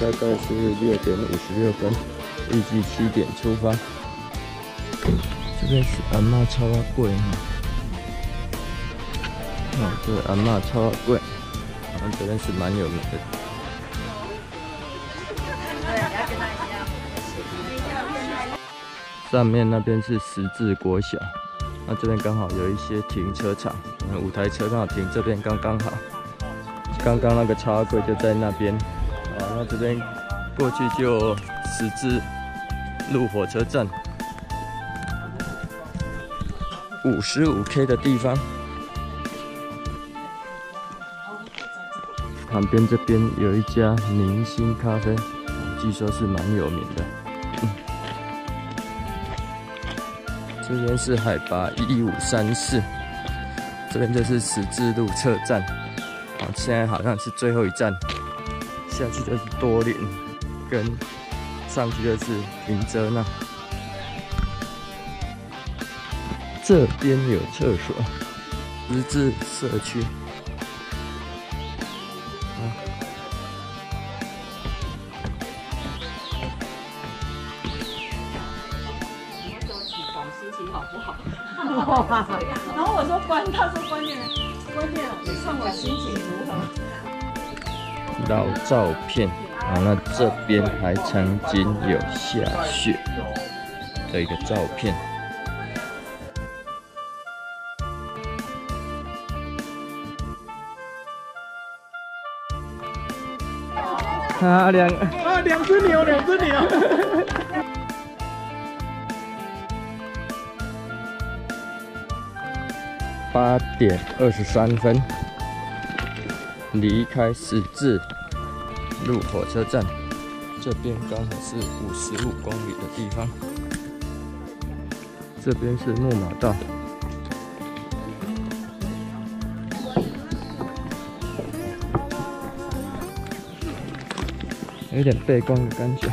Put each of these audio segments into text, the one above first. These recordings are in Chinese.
大概是六点五十六分，预计七点出发。这边是阿妈超贵哈，哦，这个阿妈超贵，然后这边是蛮有名的。上面那边是十字国小，那这边刚好有一些停车场，那五台车刚好停这边刚刚好。刚刚那个超贵就在那边，然后这边过去就十字路火车站，五十五 K 的地方，旁边这边有一家明星咖啡，据说是蛮有名的。这边是海拔一五三四，这边就是十字路车站。啊现在好像是最后一站，下去就是多林，跟上去就是平泽那。这边有厕所，日治社区。心情好不好？然后我说关，他说关键。关键你看我心情如何？老照片啊，那这边还曾经有下雪的一个照片。啊，两啊，两只牛，两只牛。八点二十三分，离开十字路火车站，这边刚好是五十五公里的地方。这边是木马道，有点背光的感觉。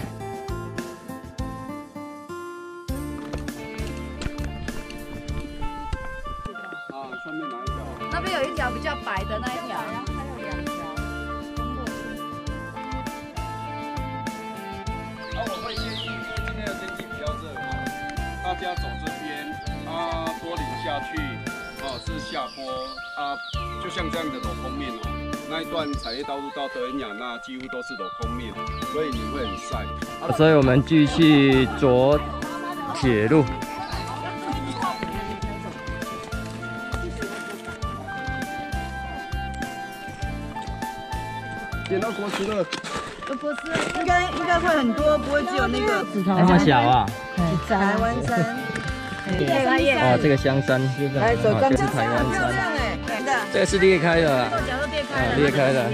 产业道路到德恩雅那几乎都是镂空面，所以你会很晒。所以我们继续坐铁路。点到果实了。呃，不是，应该应该会很多，不会只有那个。那么小啊？台湾山。哦，这个香山。来，走，这是台湾山。这个是裂开的，裂开的。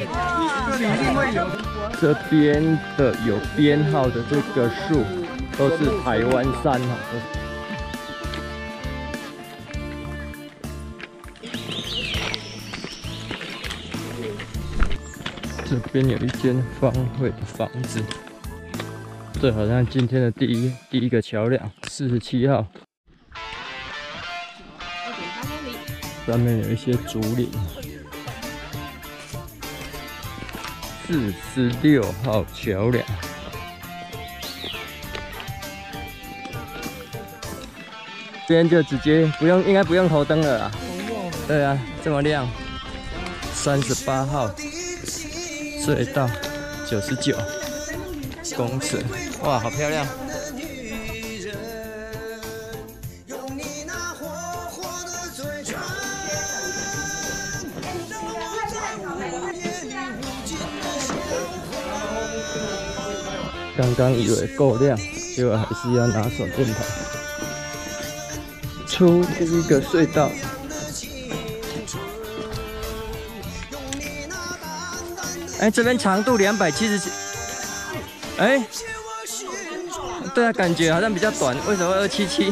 这边的有编号的这个树都是台湾山哈。这边有一间方会的房子，这好像今天的第一第一个桥梁，四十七号。上面有一些竹林，四十六号桥梁，这边就直接不用，应该不用头灯了啦。对啊，这么亮。三十八号隧道，九十九公尺，哇，好漂亮。刚刚以为够亮，结果还是要拿手电筒。出第一个隧道。哎，这边长度两百七十七。哎，对啊，感觉好像比较短，为什么二七七？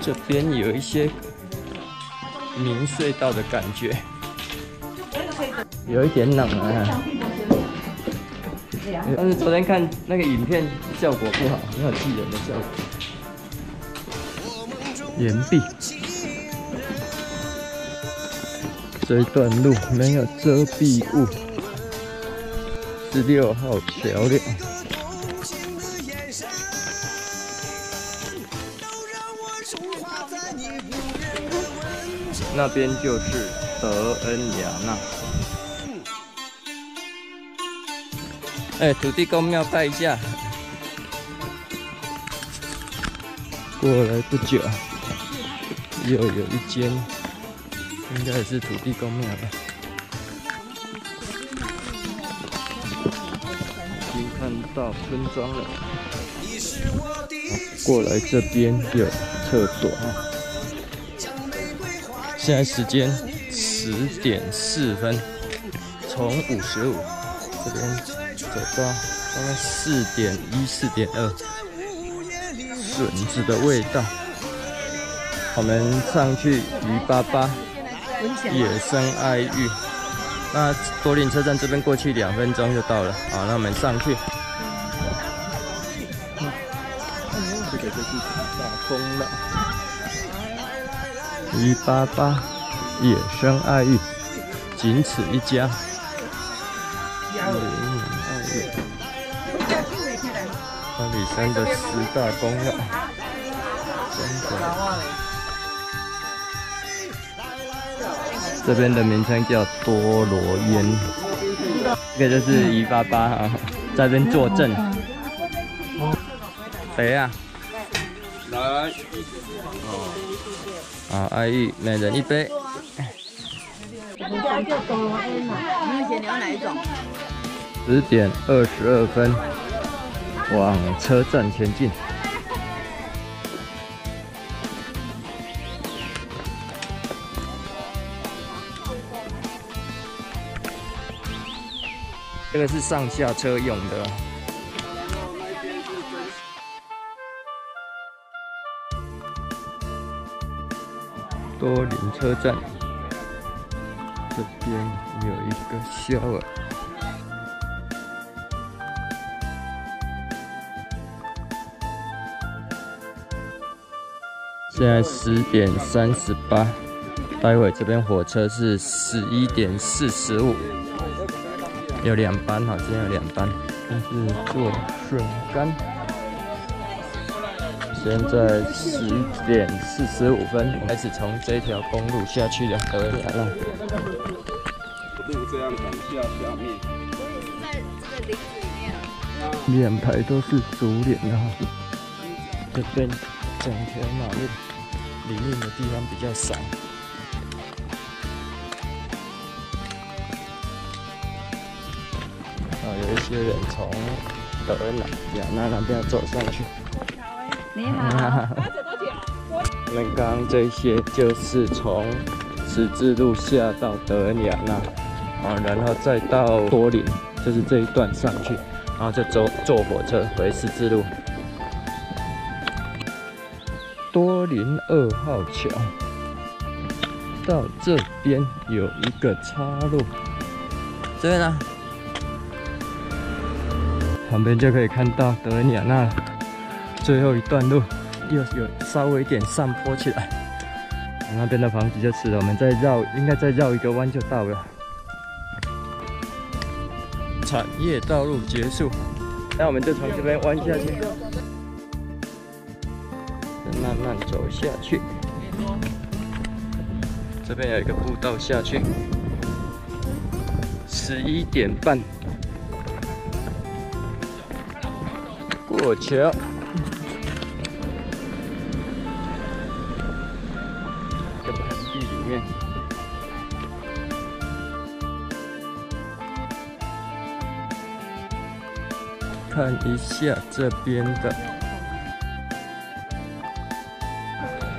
这边有一些明隧道的感觉。有一点冷啊，但是昨天看那个影片效果不好，没有气人的效果。岩壁，这一段路没有遮蔽物，十六号桥梁。那边就是德恩雅纳。哎，土地公庙拜一下。过来不久，又有一间，应该也是土地公庙吧。已经看到村庄了。过来这边有厕所啊。现在时间十点四分，从五十五这边走到大概四点一、四点二，笋子的味道。我们上去鱼巴巴野生爱玉，那多林车站这边过去两分钟就到了。好，那我们上去。这个就是大风了。一八八野生爱玉，仅此一家。山的十大公庙，真的。这边的名称叫多罗烟，这个就是一八八啊，在这边坐镇。谁呀？来，啊，爱玉，每人一杯。这家叫多罗恩嘛，你们选你要哪一种？十点二十二分，往车站前进。这个是上下车用的。多林车站这边有一个肖现在十点三十八，待会这边火车是十一点四十五，有两班哈，今天有两班，但是坐顺干。现在十点四十五分，开始从这条公路下去了，德雅纳。路这样往下下面，在这个林子里面啊。两排都是竹林啊，这边整条马路里面的地方比较少。啊，有一些人从德雅那那边走上去。你好，我们 刚刚这些就是从十字路下到德恩雅那，啊，然后再到多林，就是这一段上去，然后再坐坐火车回十字路。多林二号桥到这边有一个岔路，这边呢，旁边就可以看到德尼亚纳。最后一段路又有稍微一点上坡起来，那边的房子就是了。我们再绕，应该再绕一个弯就到了。产业道路结束，那我们就从这边弯下去，慢慢走下去。这边有一个步道下去，十一点半过桥。看一下这边的，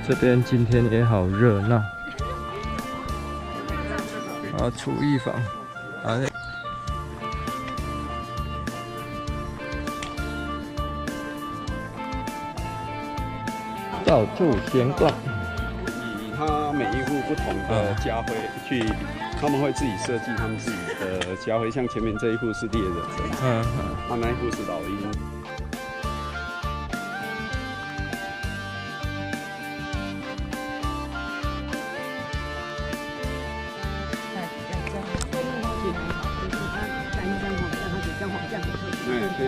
这边今天也好热闹。啊，厨艺房，啊，到处闲逛。以他每一户不同的家徽去，他们会自己设计他们自己的家徽，像前面这一户是猎人，嗯，他那一户是老鹰。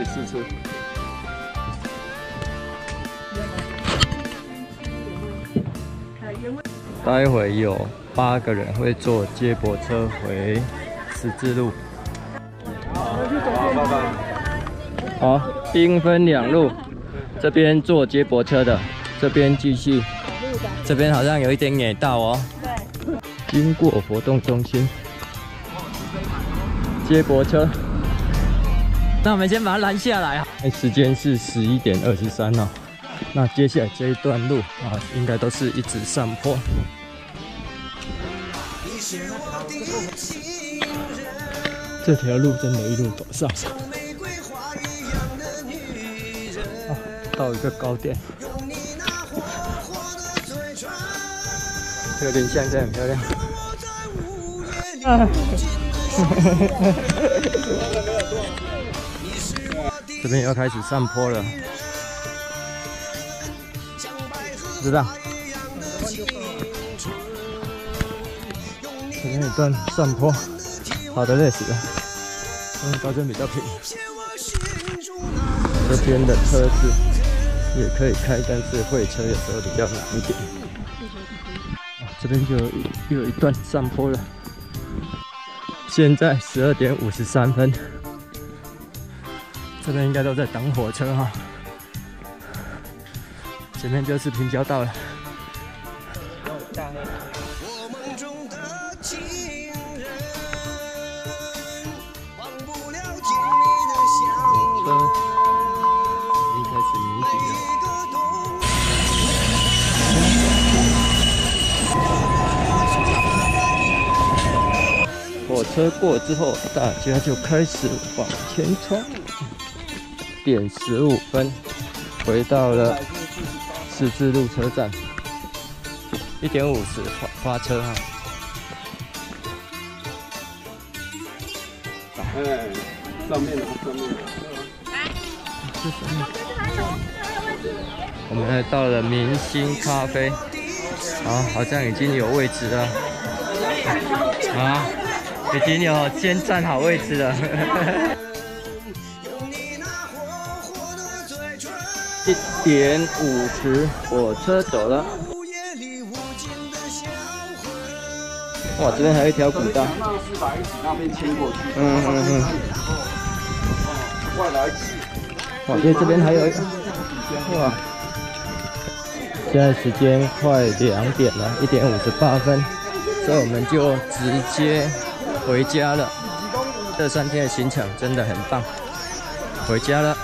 试车。待会有八个人会坐接驳车回十字路。好，兵分两路，这边坐接驳车的，这边继续。这边好像有一点野道哦。对。经过活动中心，接驳车。那我们先把它拦下来啊。哎时间是十一点二十三哦。那接下来这一段路啊，应该都是一直上坡。这条路真的一路走上。啊，到一个高点，有点像，这很漂亮。这边要开始上坡了。知道。这边一段上坡，好的累死了。嗯，高边比较平。这边的车子也可以开，但是会车有时候比较难一点。这边就又有一段上坡了。现在十二点五十三分，这边应该都在等火车哈。前面就是平交道了。火车过之后，大家就开始往前冲。点十五分，回到了。十字路车站，一点五十发发车哈。哎，上面了，上面了。我们来到了明星咖啡，啊，好像已经有位置了。啊，已经有先占好位置了。一点五十，火车走了。哇，这边还有一条古道。嗯嗯嗯。外来哇，这这边还有一个。哇。现在时间快两点了，一点五十八分，所以我们就直接回家了。这三天的行程真的很棒，回家了。